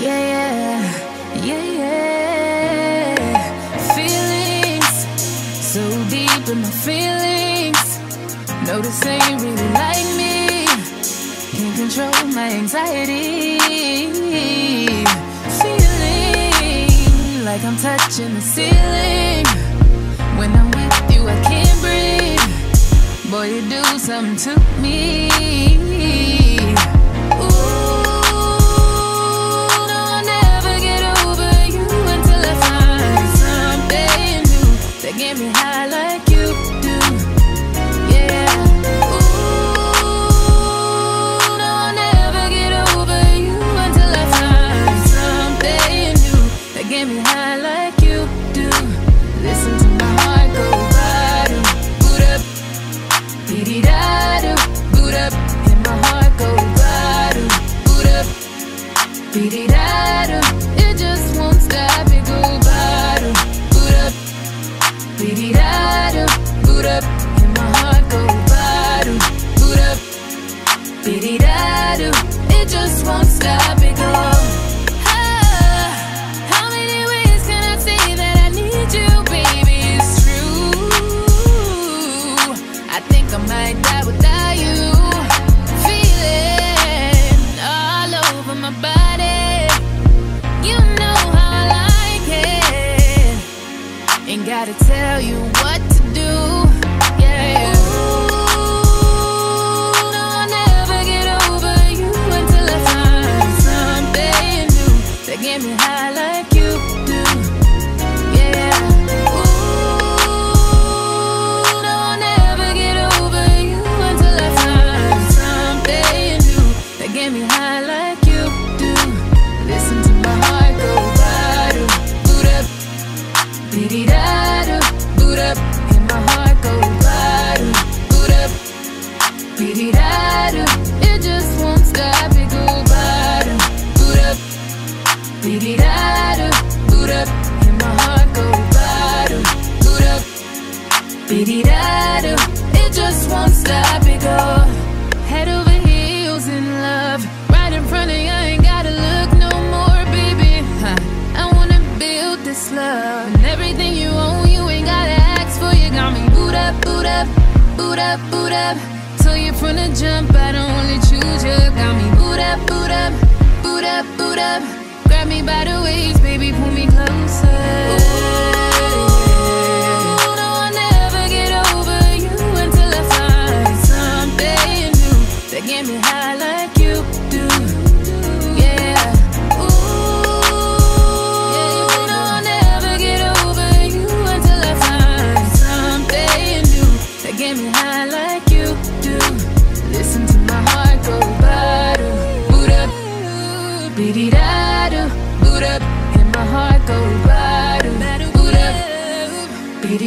yeah, yeah, yeah. Feelings so deep in my feelings. Notice they really like me. Can't control my anxiety. Feeling like I'm touching the ceiling. When I'm with you, I can't breathe. Boy, you do something to me. Do. It just won't stop, it go. Dee da just won't stop, it go boo'd up, dee boo'd up, and my heart go bottom, boo'd up, dee. It just won't stop, it go head over heels in love, right in front of you. I ain't gotta look no more, baby. Huh. I wanna build this love and everything you own. You ain't gotta ask for. You got me boo'd up, boo'd up, boo'd up, boo'd up. You from the jump, I don't wanna choose you. Got me boo'd up, boo'd up, boo'd up, boo'd up. Grab me by the waist, baby, pull me closer. Ooh, no, I'll never get over you until I find something new that get me high like you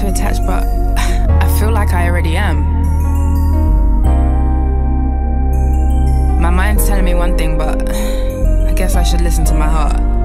to attached, but I feel like I already am. My mind's telling me one thing, but I guess I should listen to my heart.